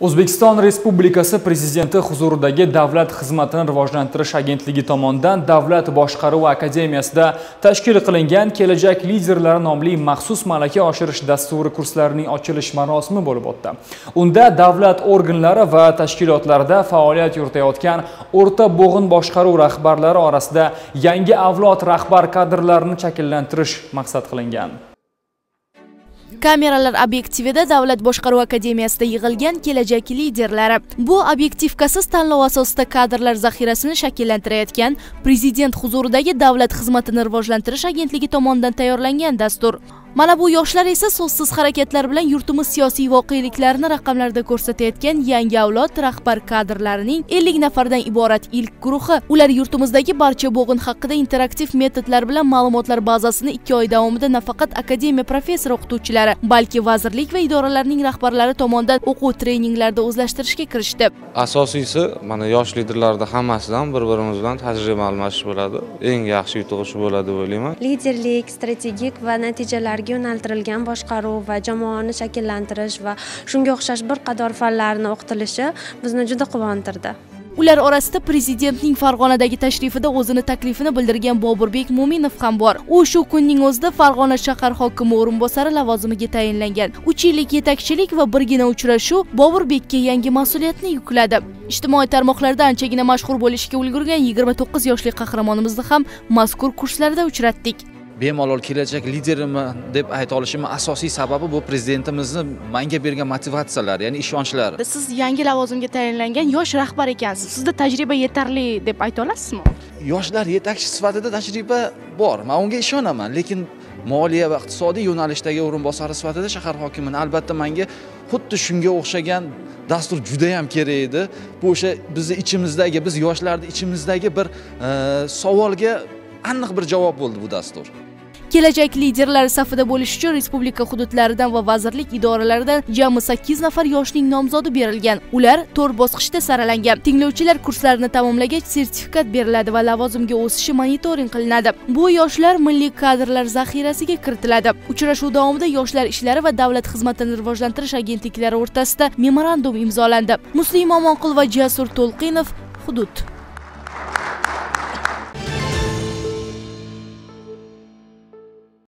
o'zbekiston respublikasi prezidenti huzuridagi davlat xizmatini rivojlantirish agentligi tomonidan davlat boshqaruvi akademiyasida tashkil qilingan kelajak liderlari nomli maxsus malaka oshirish dasturi kurslarining ochilish marosimi bo'lib o'tdi. Unda davlat organlari va tashkilotlarida faoliyat yuritayotgan o'rta bo'g'in boshqaruv rahbarlari orasida yangi avlod rahbar kadrlarini shakllantirish maqsad qilingan. Kameralar obyektivida davlat boshqaruv akademiyasida yig'ilgan kelajak liderlari. Bu obyektivkasiz tanlov asosida kadrlar zaxirasini shakllantirayotgan prezident huzuridagi davlat xizmatini rivojlantirish agentligi tomonidan tayyorlangan dastur. Mana bu yoshlar esa so'zsiz harakatlar bilan yurtimiz siyosiy voqeliklarni raqamlarda ko'rsatayotgan yangi avlod rahbar kadrlarining 50 nafardan iborat ilk guruhi. Ular yurtimizdagi barcha bo'g'in haqida interaktiv metodlar bilan ma'lumotlar bazasini 2 oy davomida nafaqat akademiya professor o'qituvchilari balki vazirlik va idoralarning rahbarlari tomonidan o'quv treninglarda o'zlashtirishga kirishdi. Asosiysi mana yosh liderlarda hammasidan bir birimiz bilan tajriba almashish bo'ladi. Eng yaxshi yutuq shu bo'ladi deb o'ylayman. Liderlik strategik va natijalarga yo'naltirilgan boshqaruv va jamoani shakllantirish va shunga o'xshash bir qator fanlarni o'qitilishi bizni juda quvontirdi. Ular orasida prezidentning farg'onadagi tashrifida o'zini taklifini bildirgan boburbek mo'minov ham bor. U shu kunning o'zida farg'ona shahar hokimi o'rinbosari lavozimiga tayinlangan. Uch yillik yetakchilik va birgina uchrashuv boburbekka yangi mas'uliyatni yukladi. Ijtimoiy tarmoqlarda anchagina mashhur bo'lishga ulgurgan yigirma to'qqiz yoshli qahramonimizni ham mazkur kurslarda uchratdik. Bemalol kelajak lideriman deb ayta olishimni asosiy sababi bu prezidentimizni menga bergan motivatsiyalar ya'ni ishonchlari siz yangi lavozimga tayinlangan yosh rahbar ekansiz. Sizda tajriba yetarli deb ayta olasizmi? Yoshlar yetakchi sifatida tajriba bor. Man unga ishonaman lekin moliya va iqtisodiy yo'nalishdagi o'rinbosari sifatida shahar hokimini albatta menga xuddi shunga o'xshagan dastur juda yam kerak edi. Bu o'sha bizni ichimizdagi biz yoshlarni ichimizdagi bir e, savolga aniq bir javob bo'ldi bu dastur. Kelajak liderlari safida bo'lish uchun respublika hududlaridan va vazirlik idoralaridan jami sakkiz nafar yoshning nomzodi berilgan. Ular to'rt bosqichda saralangan. Tinglovchilar kurslarini tamomlagach sertifikat beriladi va lavozimga o'sishi monitoring qilinadi. Bu yoshlar milliy kadrlar zaxirasiga kiritiladi. Uchrashuv davomida yoshlar ishlari va davlat xizmatini rivojlantirish agentliklari o'rtasida memorandum imzolandi. Muslim omonqul va jasur to'lqinov hudud.